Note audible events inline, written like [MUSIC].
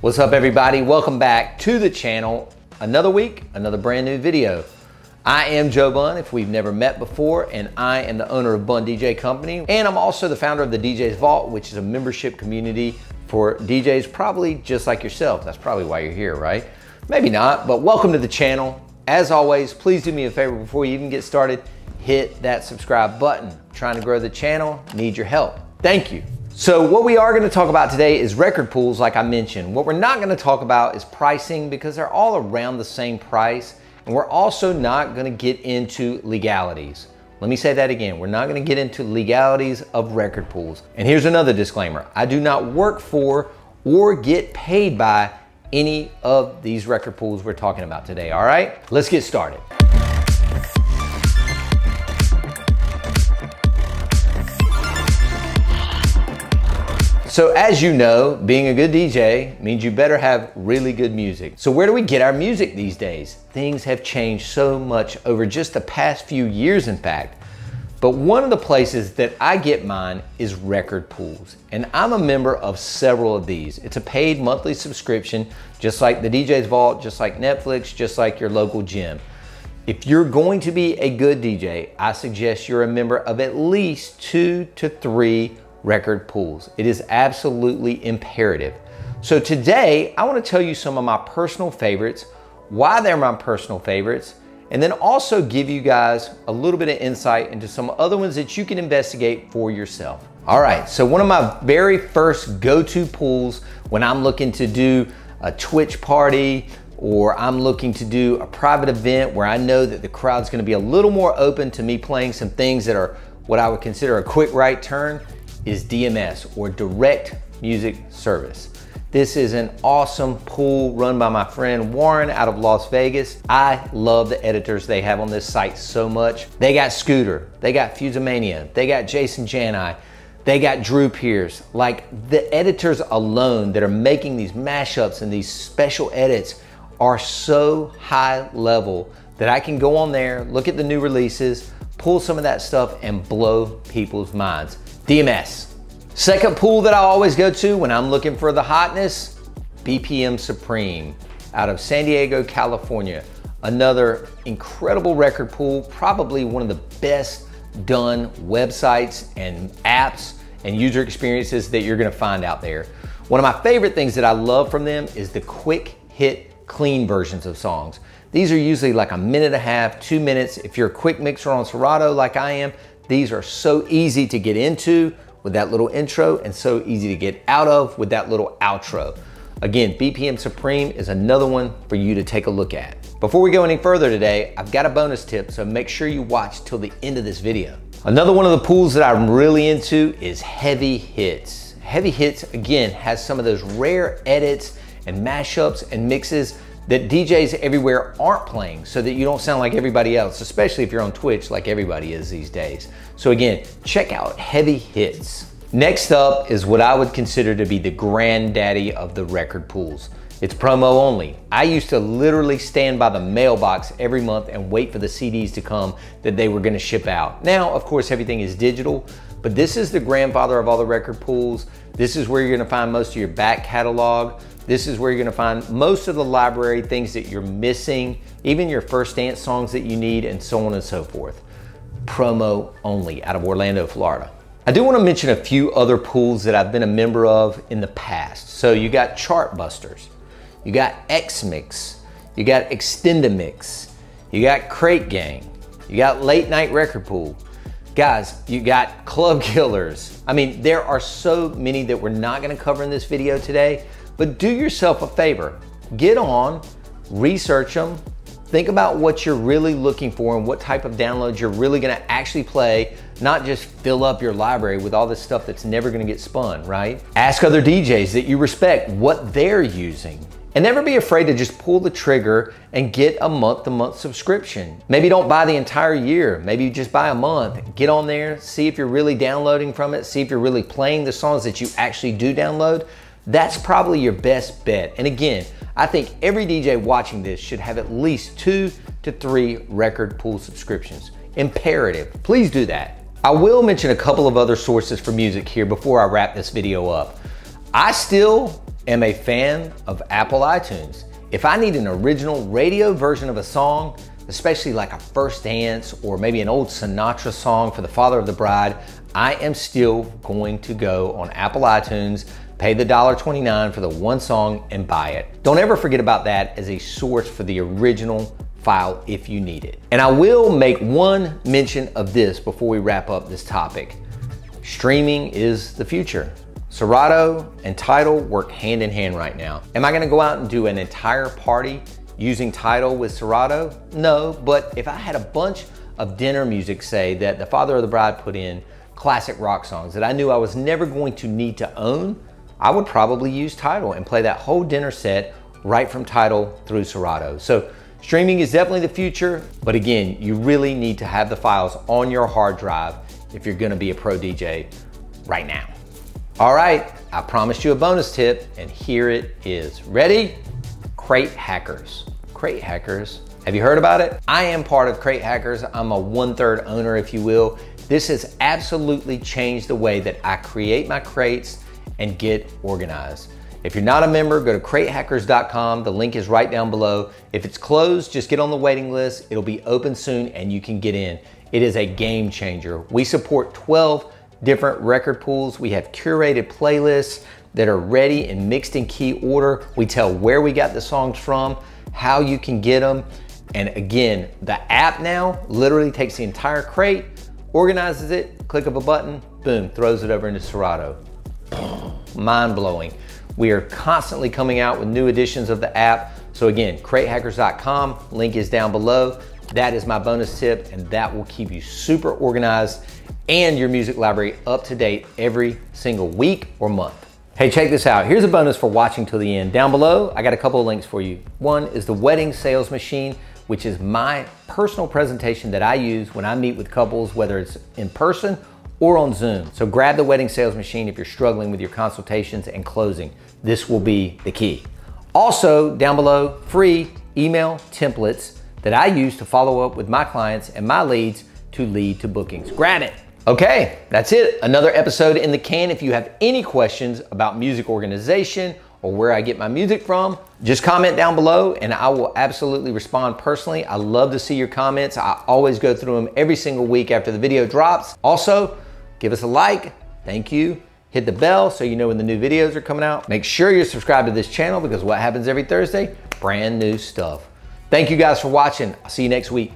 What's up everybody? Welcome back to the channel. Another week, another brand new video. I am Joe Bunn, if we've never met before, and I am the owner of Bunn DJ Company. And I'm also the founder of the DJ's Vault, which is a membership community for DJs, probably just like yourself. That's probably why you're here, right? Maybe not, but welcome to the channel. As always, please do me a favor before you even get started, hit that subscribe button. I'm trying to grow the channel, need your help. Thank you. So what we are gonna talk about today is record pools, like I mentioned. What we're not gonna talk about is pricing because they're all around the same price. And we're also not gonna get into legalities. Let me say that again. We're not gonna get into legalities of record pools. And here's another disclaimer. I do not work for or get paid by any of these record pools we're talking about today, all right? Let's get started. So as you know, being a good DJ means you better have really good music. So where do we get our music these days? Things have changed so much over just the past few years, in fact. But one of the places that I get mine is record pools. And I'm a member of several of these. It's a paid monthly subscription, just like the DJ's Vault, just like Netflix, just like your local gym. If you're going to be a good DJ, I suggest you're a member of at least two to three record pools. It is absolutely imperative. So today, I wanna tell you some of my personal favorites, why they're my personal favorites, and then also give you guys a little bit of insight into some other ones that you can investigate for yourself. All right, so one of my very first go-to pools when I'm looking to do a Twitch party or I'm looking to do a private event where I know that the crowd's gonna be a little more open to me playing some things that are what I would consider a quick right turn is DMS or Direct Music Service. This is an awesome pool run by my friend Warren out of Las Vegas. I love the editors they have on this site so much. They got Scooter, they got Fusamania, they got Jason Jani, they got Drew Pierce. Like the editors alone that are making these mashups and these special edits are so high level that I can go on there, look at the new releases, pull some of that stuff and blow people's minds. DMS. Second pool that I always go to when I'm looking for the hotness, BPM Supreme out of San Diego, California. Another incredible record pool, probably one of the best done websites and apps and user experiences that you're gonna find out there. One of my favorite things that I love from them is the quick hit clean versions of songs. These are usually like a minute and a half, two minutes. If you're a quick mixer on Serato like I am, these are so easy to get into with that little intro and so easy to get out of with that little outro. Again, BPM Supreme is another one for you to take a look at. Before we go any further today, I've got a bonus tip, so make sure you watch till the end of this video. Another one of the pools that I'm really into is Heavy Hits. Heavy Hits, again, has some of those rare edits and mashups and mixes that DJs everywhere aren't playing so that you don't sound like everybody else, especially if you're on Twitch like everybody is these days. So again, check out Heavy Hits. Next up is what I would consider to be the granddaddy of the record pools. It's promo only. I used to literally stand by the mailbox every month and wait for the CDs to come that they were gonna ship out. Now, of course, everything is digital, but this is the grandfather of all the record pools. This is where you're gonna find most of your back catalog. This is where you're gonna find most of the library, things that you're missing, even your first dance songs that you need, and so on and so forth. Promo only out of Orlando, Florida. I do wanna mention a few other pools that I've been a member of in the past. So you got Chartbusters, you got X-Mix, you got Extendamix, you got Crate Gang, you got Late Night Record Pool. Guys, you got Club [LAUGHS] Killers. I mean, there are so many that we're not gonna cover in this video today, but do yourself a favor, get on, research them, think about what you're really looking for and what type of downloads you're really gonna actually play, not just fill up your library with all this stuff that's never gonna get spun, right? Ask other DJs that you respect what they're using. And never be afraid to just pull the trigger and get a month to month subscription. Maybe don't buy the entire year. Maybe you just buy a month. Get on there, see if you're really downloading from it, see if you're really playing the songs that you actually do download that's probably your best bet. And again, I think every DJ watching this should have at least two to three record pool subscriptions. Imperative, please do that. I will mention a couple of other sources for music here before I wrap this video up. I still am a fan of Apple iTunes. If I need an original radio version of a song, especially like a first dance or maybe an old Sinatra song for the father of the bride, I am still going to go on Apple iTunes, pay the $1.29 for the one song and buy it. Don't ever forget about that as a source for the original file if you need it. And I will make one mention of this before we wrap up this topic. Streaming is the future. Serato and Tidal work hand in hand right now. Am I gonna go out and do an entire party using Tidal with Serato? No, but if I had a bunch of dinner music, say, that the father of the bride put in, classic rock songs that I knew I was never going to need to own, I would probably use Tidal and play that whole dinner set right from Tidal through Serato. So streaming is definitely the future, but again, you really need to have the files on your hard drive if you're gonna be a pro DJ right now. All right, I promised you a bonus tip, and here it is. Ready? Crate Hackers. Crate Hackers. Have you heard about it? I am part of Crate Hackers. I'm a one third owner, if you will. This has absolutely changed the way that I create my crates and get organized. If you're not a member, go to cratehackers.com. The link is right down below. If it's closed, just get on the waiting list. It'll be open soon and you can get in. It is a game changer. We support 12 different record pools. We have curated playlists that are ready and mixed in key order. We tell where we got the songs from, how you can get them. And again, the app now literally takes the entire crate, organizes it, click of a button, boom, throws it over into Serato. Mind blowing. We are constantly coming out with new editions of the app. So again, cratehackers.com, link is down below. That is my bonus tip, and that will keep you super organized and your music library up to date every single week or month. Hey, check this out. Here's a bonus for watching till the end. Down below, I got a couple of links for you. One is the Wedding Sales Machine, which is my personal presentation that I use when I meet with couples, whether it's in person or on Zoom. So grab the Wedding Sales Machine if you're struggling with your consultations and closing. This will be the key. Also, down below, free email templates that I use to follow up with my clients and my leads to lead to bookings. Grab it. Okay, that's it. Another episode in the can. If you have any questions about music organization or where I get my music from, just comment down below and I will absolutely respond personally. I love to see your comments. I always go through them every single week after the video drops. Also, give us a like. Thank you. Hit the bell so you know when the new videos are coming out. Make sure you're subscribed to this channel because what happens every Thursday? Brand new stuff. Thank you guys for watching. I'll see you next week.